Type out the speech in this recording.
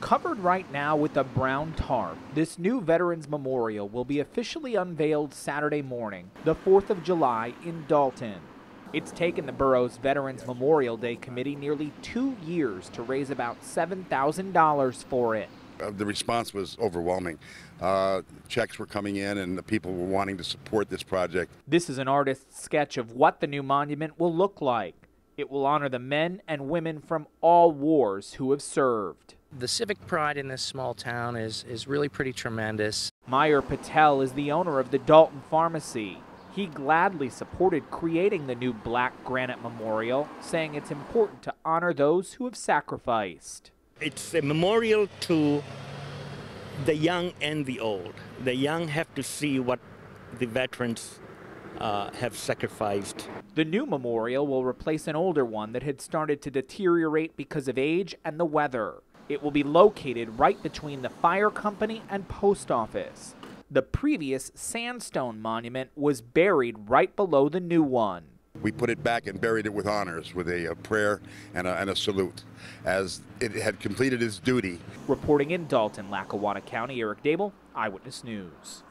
Covered right now with a brown tarp, this new Veterans Memorial will be officially unveiled Saturday morning, the 4th of July, in Dalton. It's taken the borough's Veterans Memorial Day committee nearly two years to raise about $7,000 for it. Uh, the response was overwhelming. Uh, checks were coming in, and the people were wanting to support this project. This is an artist's sketch of what the new monument will look like. It will honor the men and women from all wars who have served. The civic pride in this small town is, is really pretty tremendous. Meyer Patel is the owner of the Dalton Pharmacy. He gladly supported creating the new black granite memorial, saying it's important to honor those who have sacrificed. It's a memorial to the young and the old. The young have to see what the veterans uh, have sacrificed. The new memorial will replace an older one that had started to deteriorate because of age and the weather. It will be located right between the fire company and post office. The previous sandstone monument was buried right below the new one. We put it back and buried it with honors, with a, a prayer and a, and a, salute, as it had completed its duty. Reporting in Dalton, Lackawanna County, Eric Deabill, Eyewitness News.